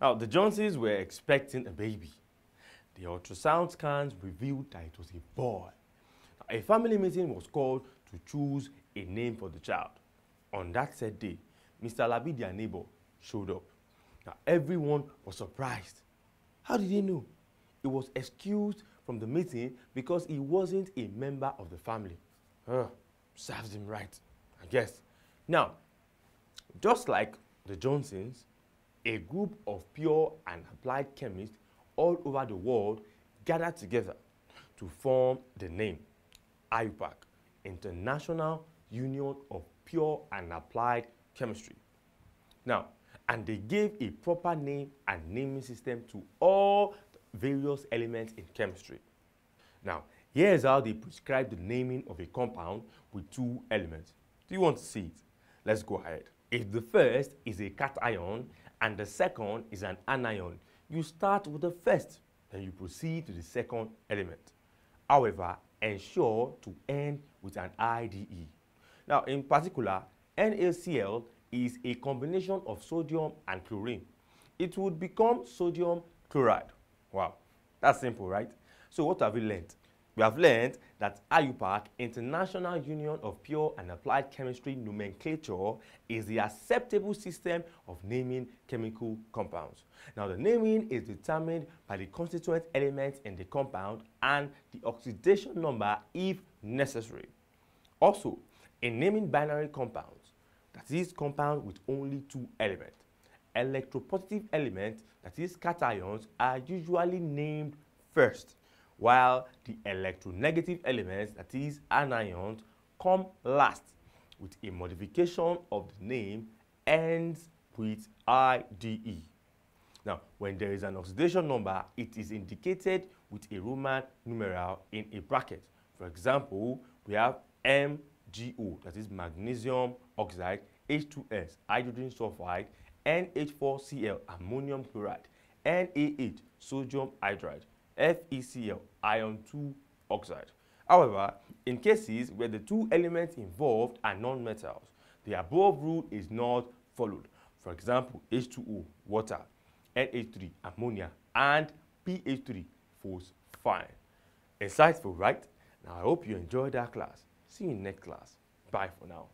Now, the Johnsons were expecting a baby. The ultrasound scans revealed that it was a boy. Now, a family meeting was called to choose a name for the child. On that said day, Mr. Labi, their neighbor, showed up. Now, everyone was surprised. How did he know? He was excused from the meeting because he wasn't a member of the family. Uh, serves him right, I guess. Now, just like the Johnsons, a group of pure and applied chemists all over the world gathered together to form the name IUPAC, International Union of Pure and Applied Chemistry. Now, and they gave a proper name and naming system to all various elements in chemistry. Now, here's how they prescribe the naming of a compound with two elements. Do you want to see it? Let's go ahead. If the first is a cation and the second is an anion, you start with the first, then you proceed to the second element. However, ensure to end with an IDE. Now, in particular, NaCl is a combination of sodium and chlorine. It would become sodium chloride. Wow, that's simple, right? So what have we learned? We have learned that IUPAC, International Union of Pure and Applied Chemistry nomenclature, is the acceptable system of naming chemical compounds. Now, the naming is determined by the constituent elements in the compound and the oxidation number if necessary. Also, in naming binary compounds, that is compound with only two elements, electropositive elements, that is cations, are usually named first while the electronegative elements, that is anions, come last with a modification of the name ends with IDE. Now, when there is an oxidation number, it is indicated with a Roman numeral in a bracket. For example, we have MgO, that is magnesium oxide, H2S, hydrogen sulfide, NH4Cl, ammonium chloride, NaH, sodium hydride, FeCl, iron 2 oxide. However, in cases where the two elements involved are non-metals, the above rule is not followed. For example, H2O, water, NH3, ammonia, and PH3, phosphine. Insightful, right? Now, I hope you enjoyed that class. See you in next class. Bye for now.